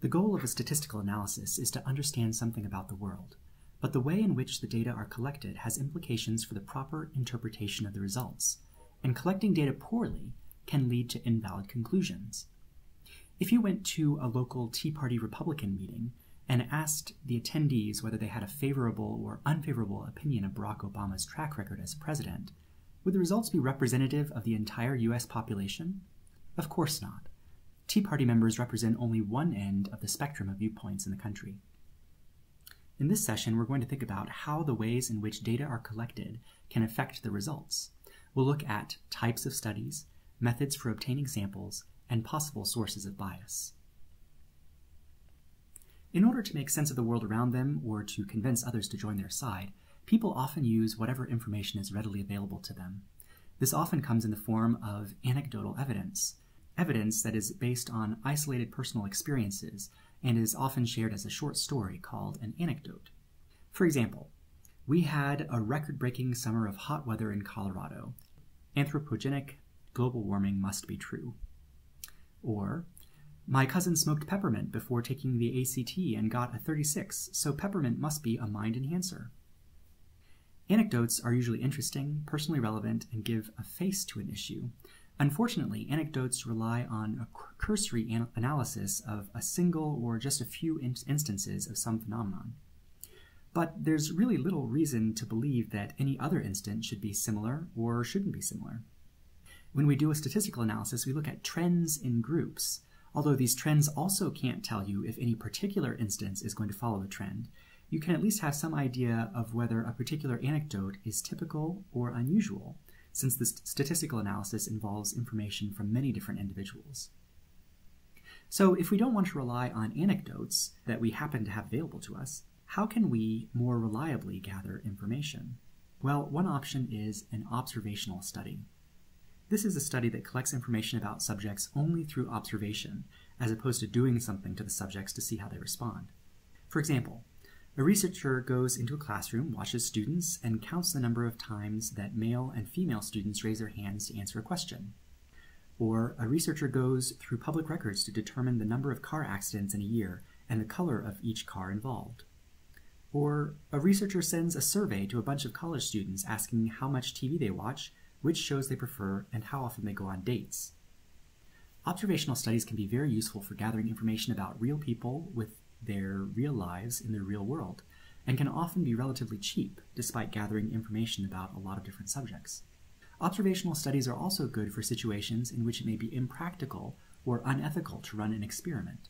The goal of a statistical analysis is to understand something about the world, but the way in which the data are collected has implications for the proper interpretation of the results, and collecting data poorly can lead to invalid conclusions. If you went to a local Tea Party Republican meeting and asked the attendees whether they had a favorable or unfavorable opinion of Barack Obama's track record as president, would the results be representative of the entire US population? Of course not. Tea Party members represent only one end of the spectrum of viewpoints in the country. In this session, we're going to think about how the ways in which data are collected can affect the results. We'll look at types of studies, methods for obtaining samples, and possible sources of bias. In order to make sense of the world around them or to convince others to join their side, people often use whatever information is readily available to them. This often comes in the form of anecdotal evidence, evidence that is based on isolated personal experiences and is often shared as a short story called an anecdote. For example, we had a record breaking summer of hot weather in Colorado. Anthropogenic global warming must be true. Or, my cousin smoked peppermint before taking the ACT and got a 36, so peppermint must be a mind enhancer. Anecdotes are usually interesting, personally relevant, and give a face to an issue. Unfortunately, anecdotes rely on a cursory an analysis of a single or just a few in instances of some phenomenon. But there's really little reason to believe that any other instance should be similar or shouldn't be similar. When we do a statistical analysis, we look at trends in groups, although these trends also can't tell you if any particular instance is going to follow the trend. You can at least have some idea of whether a particular anecdote is typical or unusual, since the statistical analysis involves information from many different individuals. So if we don't want to rely on anecdotes that we happen to have available to us, how can we more reliably gather information? Well, one option is an observational study. This is a study that collects information about subjects only through observation, as opposed to doing something to the subjects to see how they respond. For example, a researcher goes into a classroom, watches students, and counts the number of times that male and female students raise their hands to answer a question. Or a researcher goes through public records to determine the number of car accidents in a year and the color of each car involved. Or a researcher sends a survey to a bunch of college students asking how much TV they watch which shows they prefer, and how often they go on dates. Observational studies can be very useful for gathering information about real people with their real lives in the real world, and can often be relatively cheap, despite gathering information about a lot of different subjects. Observational studies are also good for situations in which it may be impractical or unethical to run an experiment.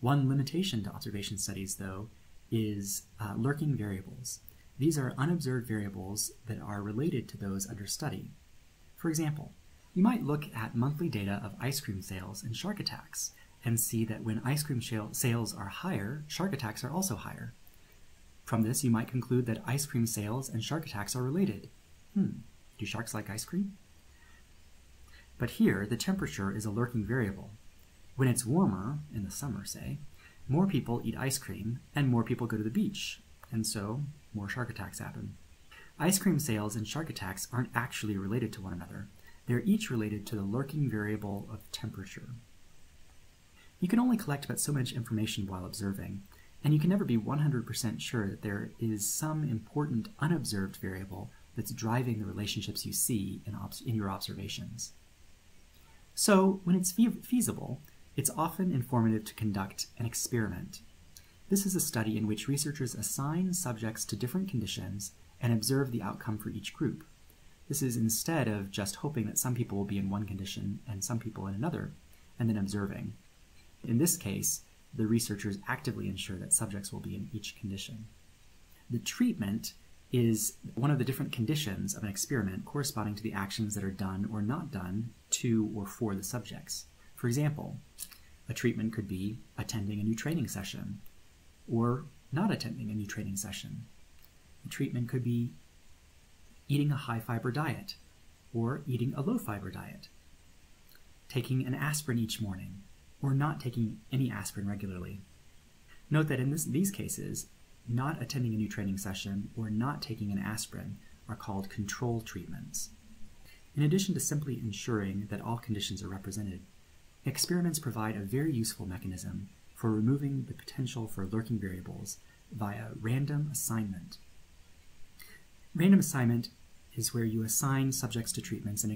One limitation to observation studies, though, is uh, lurking variables. These are unobserved variables that are related to those under study. For example, you might look at monthly data of ice cream sales and shark attacks and see that when ice cream sales are higher, shark attacks are also higher. From this, you might conclude that ice cream sales and shark attacks are related. Hmm, do sharks like ice cream? But here, the temperature is a lurking variable. When it's warmer, in the summer say, more people eat ice cream and more people go to the beach, and so more shark attacks happen. Ice cream sales and shark attacks aren't actually related to one another. They're each related to the lurking variable of temperature. You can only collect but so much information while observing, and you can never be 100% sure that there is some important unobserved variable that's driving the relationships you see in, in your observations. So, when it's fe feasible, it's often informative to conduct an experiment this is a study in which researchers assign subjects to different conditions and observe the outcome for each group. This is instead of just hoping that some people will be in one condition and some people in another, and then observing. In this case, the researchers actively ensure that subjects will be in each condition. The treatment is one of the different conditions of an experiment corresponding to the actions that are done or not done to or for the subjects. For example, a treatment could be attending a new training session, or not attending a new training session. Treatment could be eating a high fiber diet or eating a low fiber diet, taking an aspirin each morning, or not taking any aspirin regularly. Note that in this, these cases, not attending a new training session or not taking an aspirin are called control treatments. In addition to simply ensuring that all conditions are represented, experiments provide a very useful mechanism for removing the potential for lurking variables via random assignment. Random assignment is where you assign subjects to treatments in,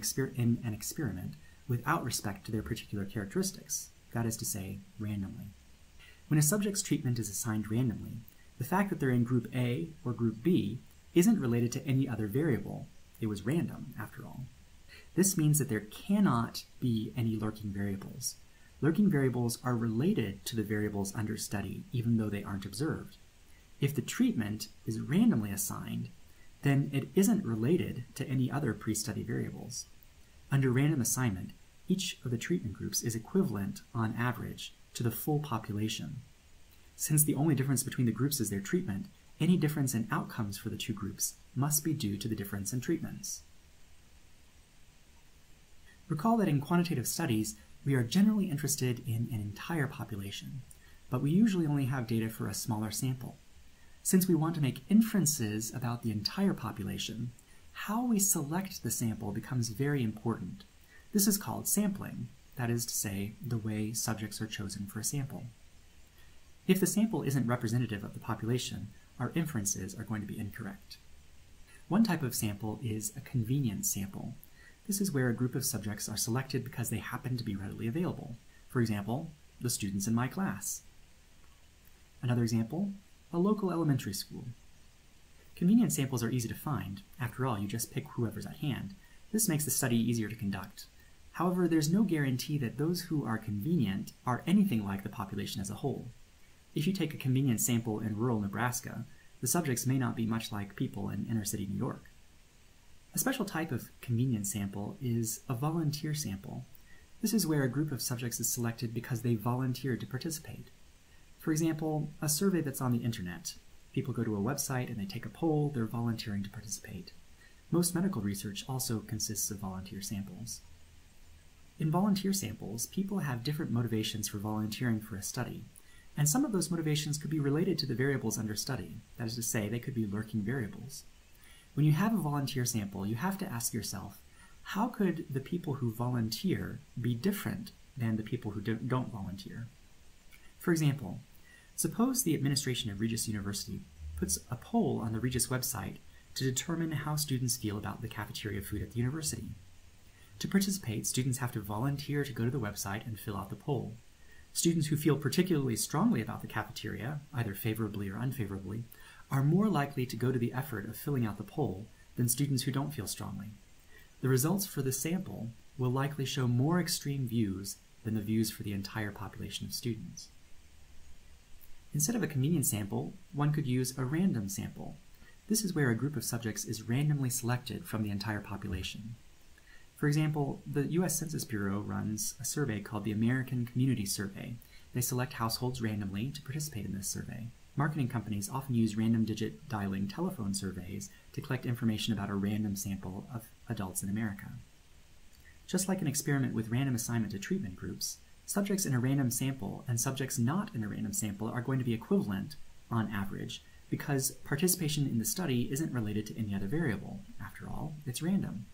an experiment without respect to their particular characteristics, that is to say, randomly. When a subject's treatment is assigned randomly, the fact that they're in group A or group B isn't related to any other variable. It was random, after all. This means that there cannot be any lurking variables. Lurking variables are related to the variables under study, even though they aren't observed. If the treatment is randomly assigned, then it isn't related to any other pre-study variables. Under random assignment, each of the treatment groups is equivalent, on average, to the full population. Since the only difference between the groups is their treatment, any difference in outcomes for the two groups must be due to the difference in treatments. Recall that in quantitative studies, we are generally interested in an entire population, but we usually only have data for a smaller sample. Since we want to make inferences about the entire population, how we select the sample becomes very important. This is called sampling, that is to say, the way subjects are chosen for a sample. If the sample isn't representative of the population, our inferences are going to be incorrect. One type of sample is a convenience sample. This is where a group of subjects are selected because they happen to be readily available. For example, the students in my class. Another example, a local elementary school. Convenience samples are easy to find. After all, you just pick whoever's at hand. This makes the study easier to conduct. However, there's no guarantee that those who are convenient are anything like the population as a whole. If you take a convenient sample in rural Nebraska, the subjects may not be much like people in inner city New York. A special type of convenient sample is a volunteer sample. This is where a group of subjects is selected because they volunteered to participate. For example, a survey that's on the internet. People go to a website and they take a poll, they're volunteering to participate. Most medical research also consists of volunteer samples. In volunteer samples, people have different motivations for volunteering for a study, and some of those motivations could be related to the variables under study. That is to say, they could be lurking variables. When you have a volunteer sample, you have to ask yourself, how could the people who volunteer be different than the people who don't volunteer? For example, suppose the administration of Regis University puts a poll on the Regis website to determine how students feel about the cafeteria food at the university. To participate, students have to volunteer to go to the website and fill out the poll. Students who feel particularly strongly about the cafeteria, either favorably or unfavorably, are more likely to go to the effort of filling out the poll than students who don't feel strongly. The results for the sample will likely show more extreme views than the views for the entire population of students. Instead of a convenience sample, one could use a random sample. This is where a group of subjects is randomly selected from the entire population. For example, the US Census Bureau runs a survey called the American Community Survey. They select households randomly to participate in this survey. Marketing companies often use random digit dialing telephone surveys to collect information about a random sample of adults in America. Just like an experiment with random assignment to treatment groups, subjects in a random sample and subjects not in a random sample are going to be equivalent, on average, because participation in the study isn't related to any other variable. After all, it's random.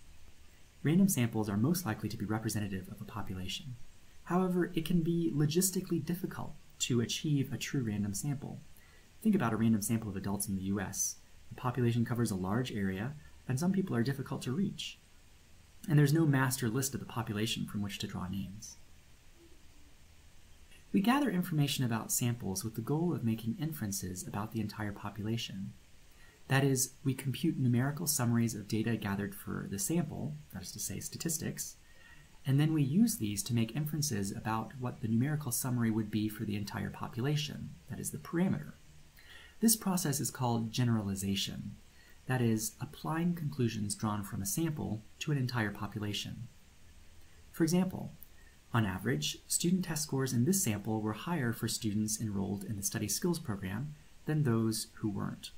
Random samples are most likely to be representative of a population. However, it can be logistically difficult to achieve a true random sample. Think about a random sample of adults in the US. The population covers a large area, and some people are difficult to reach. And there's no master list of the population from which to draw names. We gather information about samples with the goal of making inferences about the entire population. That is, we compute numerical summaries of data gathered for the sample, that is to say statistics, and then we use these to make inferences about what the numerical summary would be for the entire population, that is the parameter. This process is called generalization, that is, applying conclusions drawn from a sample to an entire population. For example, on average, student test scores in this sample were higher for students enrolled in the study skills program than those who weren't.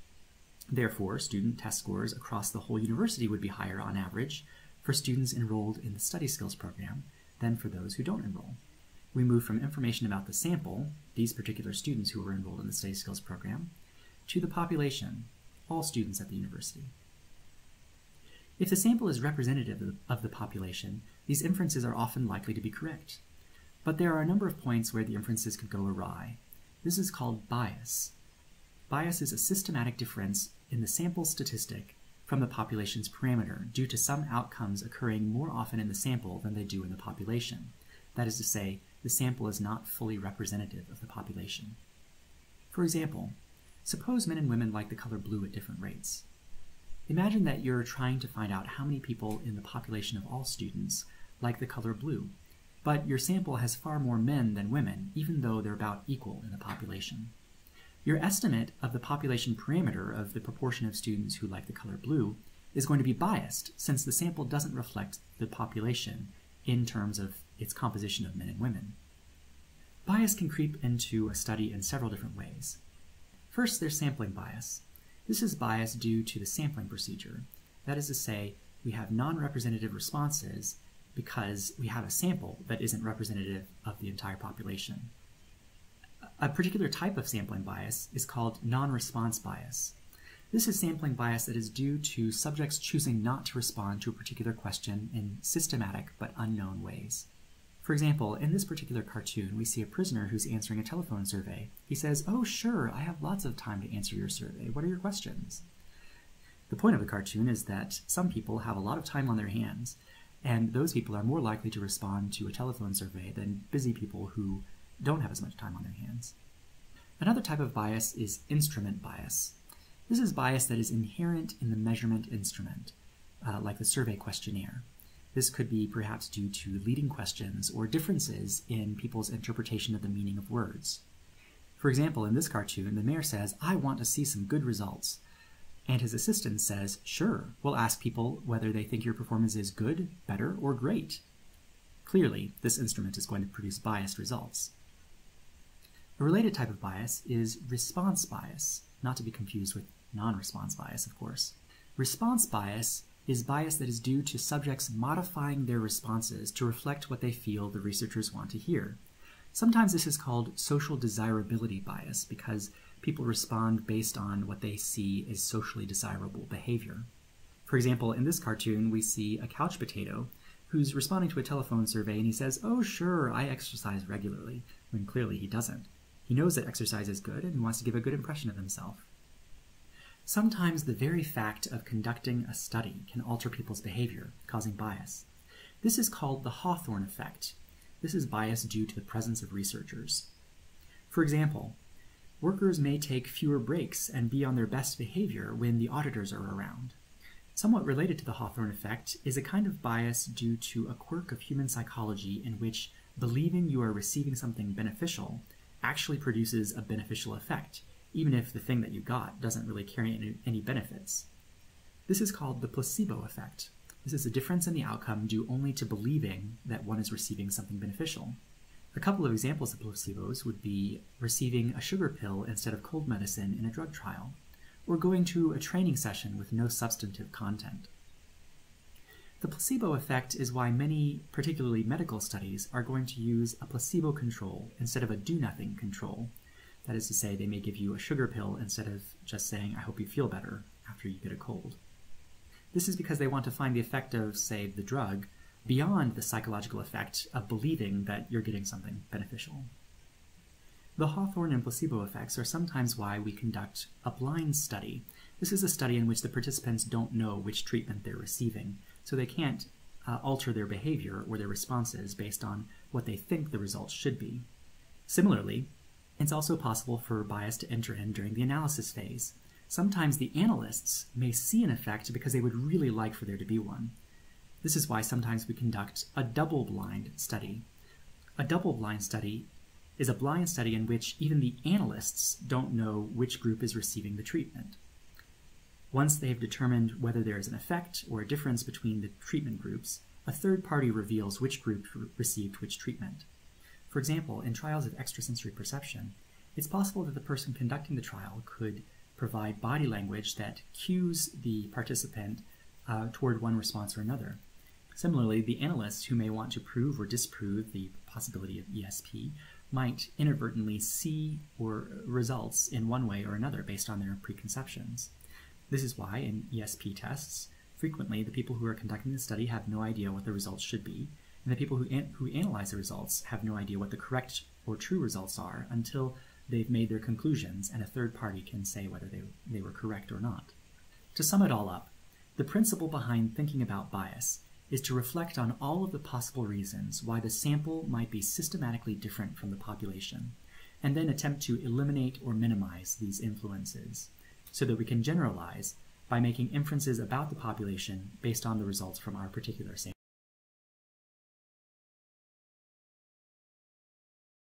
Therefore, student test scores across the whole university would be higher on average for students enrolled in the study skills program than for those who don't enroll. We move from information about the sample, these particular students who were enrolled in the study skills program, to the population, all students at the university. If the sample is representative of the population, these inferences are often likely to be correct. But there are a number of points where the inferences could go awry. This is called bias. Bias is a systematic difference in the sample statistic from the population's parameter due to some outcomes occurring more often in the sample than they do in the population. That is to say, the sample is not fully representative of the population. For example, suppose men and women like the color blue at different rates. Imagine that you're trying to find out how many people in the population of all students like the color blue, but your sample has far more men than women, even though they're about equal in the population. Your estimate of the population parameter of the proportion of students who like the color blue is going to be biased since the sample doesn't reflect the population in terms of its composition of men and women. Bias can creep into a study in several different ways. First, there's sampling bias. This is bias due to the sampling procedure. That is to say, we have non-representative responses because we have a sample that isn't representative of the entire population. A particular type of sampling bias is called non-response bias. This is sampling bias that is due to subjects choosing not to respond to a particular question in systematic but unknown ways. For example, in this particular cartoon, we see a prisoner who's answering a telephone survey. He says, Oh, sure, I have lots of time to answer your survey. What are your questions? The point of the cartoon is that some people have a lot of time on their hands, and those people are more likely to respond to a telephone survey than busy people who don't have as much time on their hands. Another type of bias is instrument bias. This is bias that is inherent in the measurement instrument, uh, like the survey questionnaire. This could be perhaps due to leading questions or differences in people's interpretation of the meaning of words. For example, in this cartoon, the mayor says, I want to see some good results. And his assistant says, Sure, we'll ask people whether they think your performance is good, better, or great. Clearly, this instrument is going to produce biased results. A related type of bias is response bias, not to be confused with non-response bias, of course. Response bias is bias that is due to subjects modifying their responses to reflect what they feel the researchers want to hear. Sometimes this is called social desirability bias because people respond based on what they see as socially desirable behavior. For example, in this cartoon, we see a couch potato who's responding to a telephone survey and he says, Oh, sure, I exercise regularly, when clearly he doesn't. He knows that exercise is good and wants to give a good impression of himself. Sometimes the very fact of conducting a study can alter people's behavior, causing bias. This is called the Hawthorne effect. This is bias due to the presence of researchers. For example, workers may take fewer breaks and be on their best behavior when the auditors are around. Somewhat related to the Hawthorne effect is a kind of bias due to a quirk of human psychology in which believing you are receiving something beneficial actually produces a beneficial effect, even if the thing that you got doesn't really carry any, benefits. This is called the placebo effect. This is a difference in the outcome due only to believing that one is receiving something beneficial. A couple of examples of placebos would be receiving a sugar pill instead of cold medicine in a drug trial, or going to a training session with no substantive content. The placebo effect is why many, particularly medical studies, are going to use a placebo control instead of a do nothing control. That is to say, they may give you a sugar pill instead of just saying, I hope you feel better after you get a cold. This is because they want to find the effect of, say, the drug beyond the psychological effect of believing that you're getting something beneficial. The Hawthorne and placebo effects are sometimes why we conduct a blind study. This is a study in which the participants don't know which treatment they're receiving, so they can't uh, alter their behavior or their responses based on what they think the results should be. Similarly, it's also possible for bias to enter in during the analysis phase. Sometimes the analysts may see an effect because they would really like for there to be one. This is why sometimes we conduct a double-blind study. A double-blind study is a blind study in which even the analysts don't know which group is receiving the treatment. Once they have determined whether there is an effect or a difference between the treatment groups, a third party reveals which group received which treatment. For example, in trials of extrasensory perception, it's possible that the person conducting the trial could provide body language that cues the participant uh, toward one response or another. Similarly, the analysts who may want to prove or disprove the possibility of ESP might inadvertently see or results in one way or another based on their preconceptions. This is why in ESP tests, frequently the people who are conducting the study have no idea what the results should be, and the people who, an- who analyze the results have no idea what the correct or true results are until they've made their conclusions and a third party can say whether they, they were correct or not. To sum it all up, the principle behind thinking about bias is to reflect on all of the possible reasons why the sample might be systematically different from the population, and then attempt to eliminate or minimize these influences so that we can generalize by making inferences about the population based on the results from our particular sample.